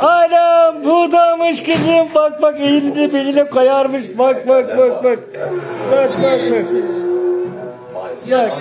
Anam buğdamış kızım. Bak bak elini beline koyarmış. Bak bak bak bak. Bak bak bak. Bak. Yok.